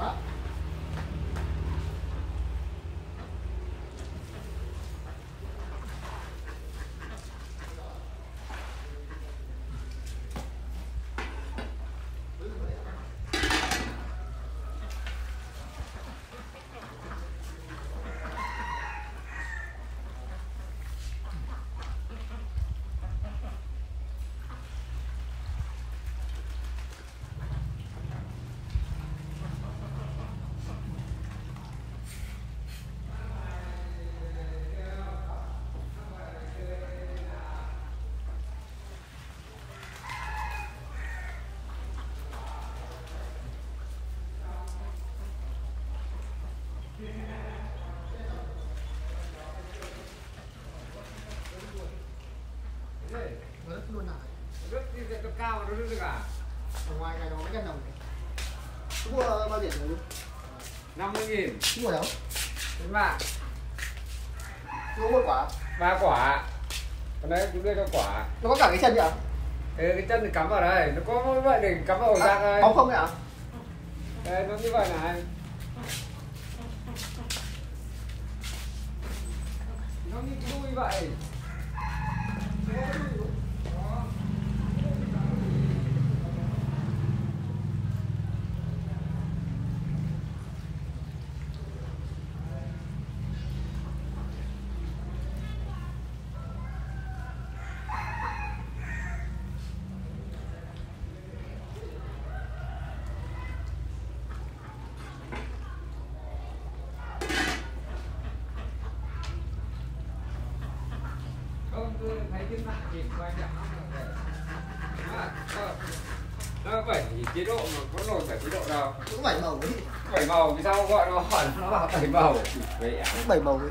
か？Luôn nào Rất đi cấp cao mà nó rất được à? ở ngoài này nó mấy trăm đồng này Chú mua bao tiền rồi? 50 nghìn. Chú mua đâu? Đúng bạn chú mua quả. Ba quả. Còn đấy chúng đưa cho quả. Nó có cả cái chân nhỉ Ê, cái chân thì cắm vào đây. Nó có như vậy để cắm vào ổ rác đây. bóng không ạ Đây nó như vậy này. Nó như cái đuôi vậy. Không nó bảy chế độ mà có nổi bảy chế độ đâu cũng bảy màu ấy. Bảy màu vì sao gọi nó hỏi nó bảo bảy màu? Vậy bảy màu ấy